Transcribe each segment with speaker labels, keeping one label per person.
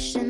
Speaker 1: ocean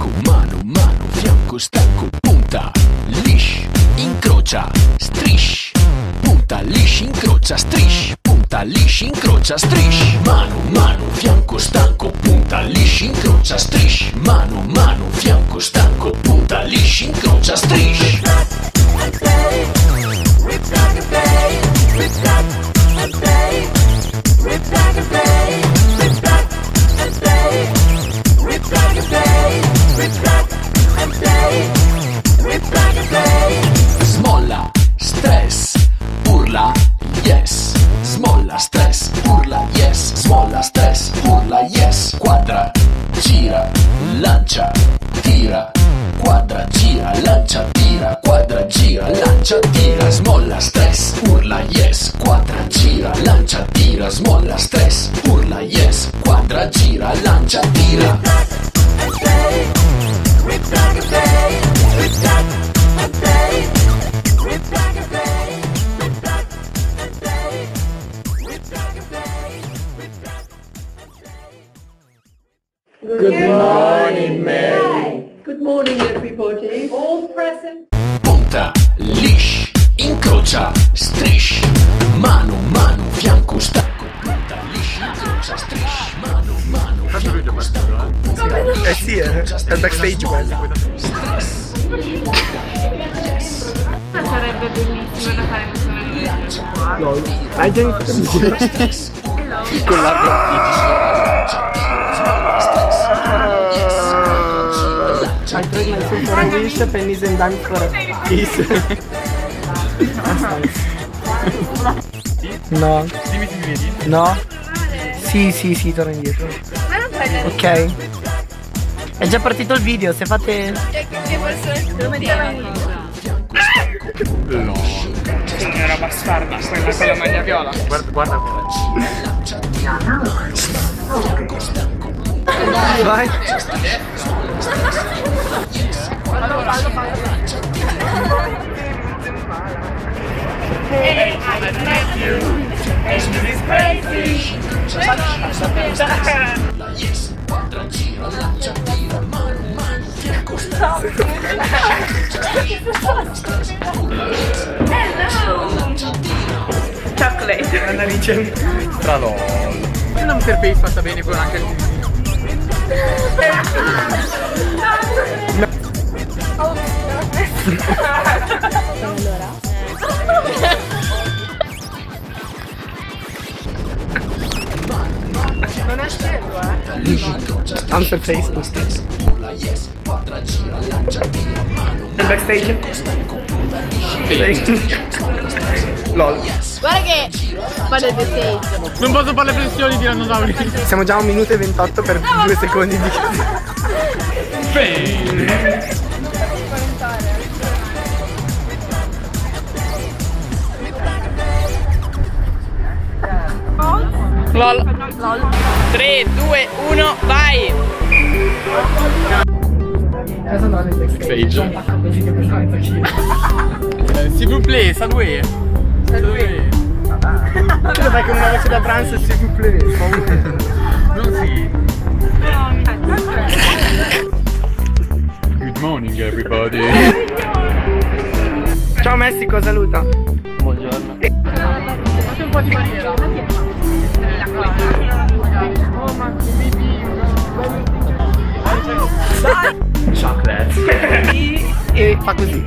Speaker 2: fianco, mano, mano, fianco, stacco, punta, lisci, incrocia, strisci, punta, lisci, incrocia, strisci, punta, lisci, incrocia, strisci, mano, mano, fianco, stacco, punta, lisci, incrocia, strisci, mano, mano, fianco, stacco, punta, lisci, incrocia, strisci. Replay, replay, replay, replay, replay. Smolla, stress, urla, yes. Quadra, gira, lancia, tira.
Speaker 3: Good morning, Mary. Good morning, everybody. All present.
Speaker 2: Punta, leash, incrocia, strisci, mano, mano, fianco,
Speaker 4: sta. Eh, è il backstage quello.
Speaker 5: Sarebbe bellissimo da fare questo
Speaker 4: No, hai già iniziato? Con I trade my soul for a wish, pennies and dimes for a kiss. no. No? Sì, sì, sì, torno indietro. Ok. È già partito il video, se fate...
Speaker 6: Era bastarda, quella con la maglia viola.
Speaker 4: Guarda, guarda. Vai.
Speaker 6: Chocolate.
Speaker 4: La narice.
Speaker 6: Stralol. Una Mr. Face fatta bene con anche il
Speaker 4: Answer face. Il backstage. LOL.
Speaker 5: Guarda che vado the stage.
Speaker 6: Non posso fare le flessioni di dinosauri.
Speaker 4: Siamo già a un minuto e 28 per due secondi di...
Speaker 6: LOL. 3, 2, 1, vai!
Speaker 4: Adesso andrò nel backstage.
Speaker 6: Stage.
Speaker 4: Un pacco così che pensavo anch'io.
Speaker 6: S'il vous plaît, salue. Salue.
Speaker 4: Quello fai con una voce da pranzo s'il vous plaît.
Speaker 6: Non si. Good morning everybody.
Speaker 4: Ciao Messico, saluta.
Speaker 6: Buongiorno. Fate un po' di maniera.
Speaker 4: Chocolate. e fa così.